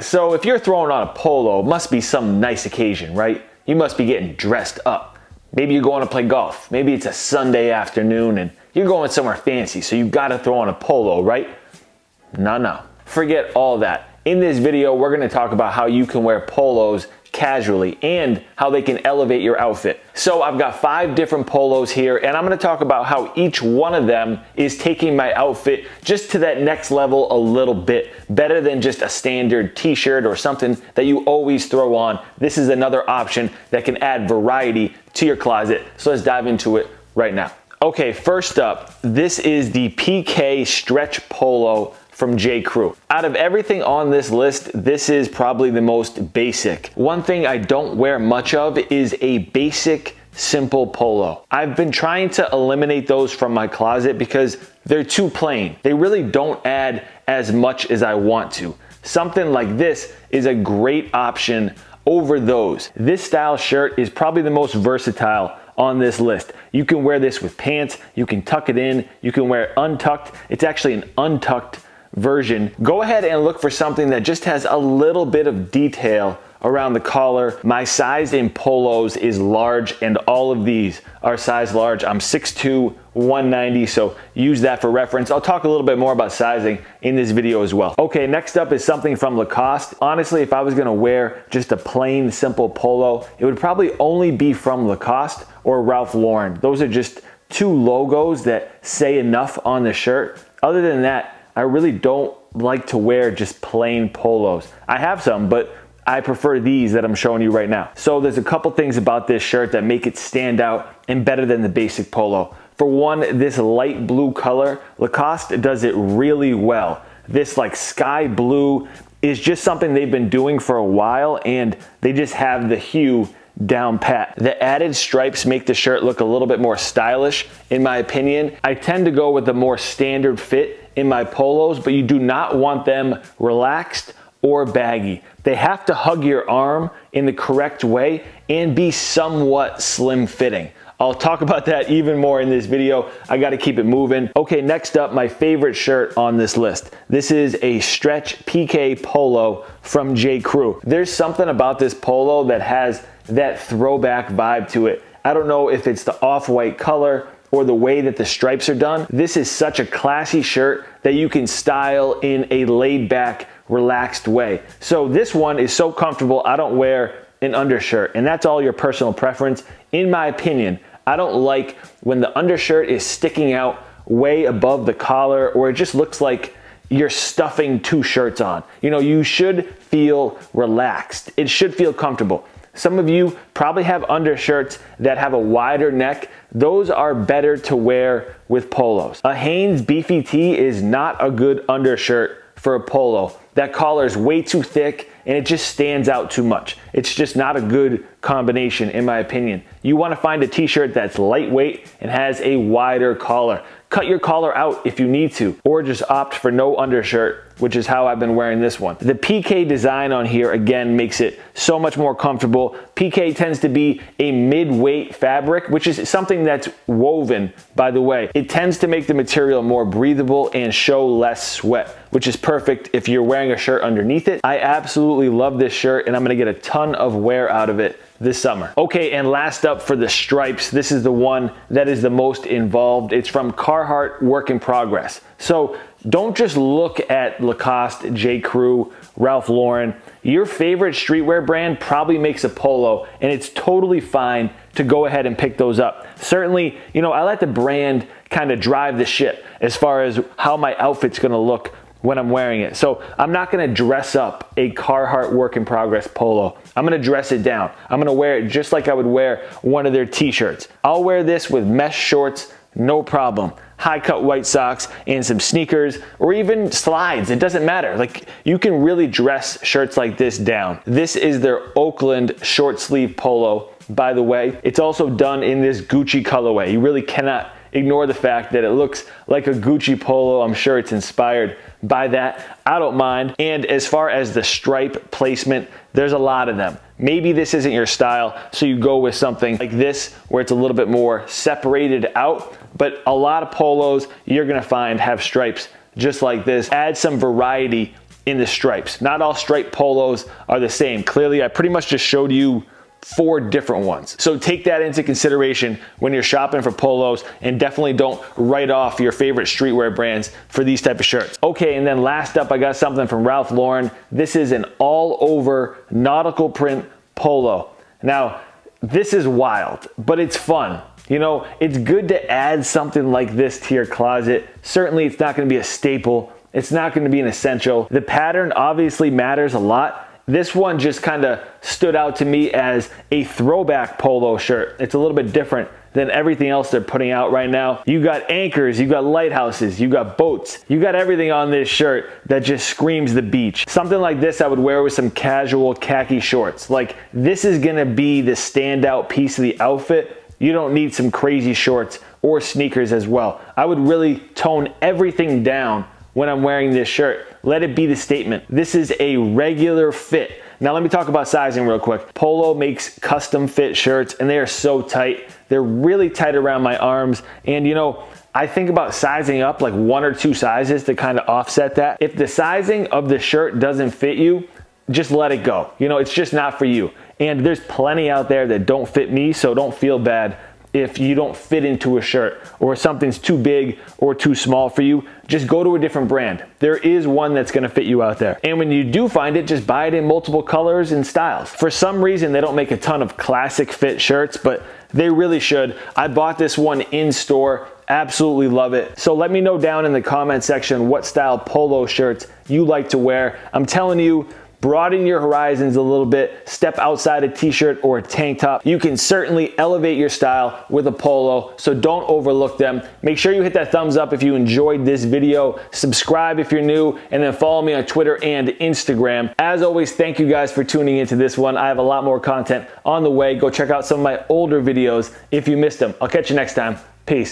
So if you're throwing on a polo, it must be some nice occasion, right? You must be getting dressed up. Maybe you're going to play golf. Maybe it's a Sunday afternoon and you're going somewhere fancy, so you've got to throw on a polo, right? No, no. Forget all that. In this video, we're going to talk about how you can wear polos casually and how they can elevate your outfit. So I've got five different polos here and I'm gonna talk about how each one of them is taking my outfit just to that next level a little bit. Better than just a standard t-shirt or something that you always throw on. This is another option that can add variety to your closet. So let's dive into it right now. Okay, first up, this is the piqué Stretch Polo from J. Crew. Out of everything on this list, this is probably the most basic. One thing I don't wear much of is a basic simple polo. I've been trying to eliminate those from my closet because they're too plain. They really don't add as much as I want to. Something like this is a great option over those. This style shirt is probably the most versatile on this list. You can wear this with pants, you can tuck it in, you can wear it untucked. It's actually an untucked version, go ahead and look for something that just has a little bit of detail around the collar. My size in polos is large and all of these are size large. I'm 6'2", 190, so use that for reference. I'll talk a little bit more about sizing in this video as well. Okay, next up is something from Lacoste. Honestly, if I was gonna wear just a plain, simple polo, it would probably only be from Lacoste or Ralph Lauren. Those are just two logos that say enough on the shirt. Other than that, I really don't like to wear just plain polos. I have some, but I prefer these that I'm showing you right now. So there's a couple things about this shirt that make it stand out and better than the basic polo. For one, this light blue color, Lacoste does it really well. This like sky blue is just something they've been doing for a while and they just have the hue down pat. The added stripes make the shirt look a little bit more stylish in my opinion. I tend to go with the more standard fit in my polos, but you do not want them relaxed or baggy. They have to hug your arm in the correct way and be somewhat slim fitting. I'll talk about that even more in this video. I gotta keep it moving. Okay, next up, my favorite shirt on this list. This is a stretch piqué polo from J. Crew. There's something about this polo that has that throwback vibe to it. I don't know if it's the off-white color or the way that the stripes are done. This is such a classy shirt that you can style in a laid back, relaxed way. So this one is so comfortable, I don't wear an undershirt and that's all your personal preference. In my opinion, I don't like when the undershirt is sticking out way above the collar or it just looks like you're stuffing two shirts on. You know, you should feel relaxed. It should feel comfortable. Some of you probably have undershirts that have a wider neck. Those are better to wear with polos. A Hanes Beefy Tee is not a good undershirt for a polo. That collar is way too thick and it just stands out too much. It's just not a good combination in my opinion. You wanna find a t-shirt that's lightweight and has a wider collar. Cut your collar out if you need to, or just opt for no undershirt, which is how I've been wearing this one. The piqué design on here, again, makes it so much more comfortable. piqué tends to be a mid-weight fabric, which is something that's woven, by the way. It tends to make the material more breathable and show less sweat, which is perfect if you're wearing a shirt underneath it. I absolutely love this shirt and I'm gonna get a ton of wear out of it this summer. Okay, and last up for the stripes, this is the one that is the most involved. It's from Carhartt Work in Progress. So don't just look at Lacoste, J. Crew, Ralph Lauren. Your favorite streetwear brand probably makes a polo and it's totally fine to go ahead and pick those up. Certainly, you know, I let the brand kind of drive the ship as far as how my outfit's gonna look when I'm wearing it. So I'm not gonna dress up a Carhartt work in progress polo. I'm gonna dress it down. I'm gonna wear it just like I would wear one of their t-shirts. I'll wear this with mesh shorts, no problem. High cut white socks and some sneakers or even slides. It doesn't matter. Like you can really dress shirts like this down. This is their Oakland short sleeve polo. By the way, it's also done in this Gucci colorway. You really cannot ignore the fact that it looks like a Gucci polo. I'm sure it's inspired by that. I don't mind. And as far as the stripe placement, there's a lot of them. Maybe this isn't your style, so you go with something like this where it's a little bit more separated out, but a lot of polos you're gonna find have stripes just like this. Add some variety in the stripes. Not all stripe polos are the same. Clearly, I pretty much just showed you four different ones. So take that into consideration when you're shopping for polos and definitely don't write off your favorite streetwear brands for these type of shirts. Okay, and then last up, I got something from Ralph Lauren. This is an all over nautical print polo. Now, this is wild, but it's fun. You know, it's good to add something like this to your closet. Certainly, it's not gonna be a staple. It's not gonna be an essential. The pattern obviously matters a lot, this one just kind of stood out to me as a throwback polo shirt. It's a little bit different than everything else they're putting out right now. You got anchors, you got lighthouses, you got boats, you got everything on this shirt that just screams the beach. Something like this I would wear with some casual khaki shorts. Like this is gonna be the standout piece of the outfit. You don't need some crazy shorts or sneakers as well. I would really tone everything down when I'm wearing this shirt. Let it be the statement. This is a regular fit. Now let me talk about sizing real quick. Polo makes custom fit shirts and they are so tight. They're really tight around my arms. And you know, I think about sizing up like one or two sizes to kind of offset that. If the sizing of the shirt doesn't fit you, just let it go. You know, it's just not for you. And there's plenty out there that don't fit me, so don't feel bad if you don't fit into a shirt or something's too big or too small for you, just go to a different brand. There is one that's gonna fit you out there. And when you do find it, just buy it in multiple colors and styles. For some reason, they don't make a ton of classic fit shirts, but they really should. I bought this one in store absolutely love it. So let me know down in the comment section what style polo shirts you like to wear. I'm telling you, broaden your horizons a little bit, step outside a t-shirt or a tank top. You can certainly elevate your style with a polo, so don't overlook them. Make sure you hit that thumbs up if you enjoyed this video, subscribe if you're new, and then follow me on Twitter and Instagram. As always, thank you guys for tuning into this one. I have a lot more content on the way. Go check out some of my older videos if you missed them. I'll catch you next time.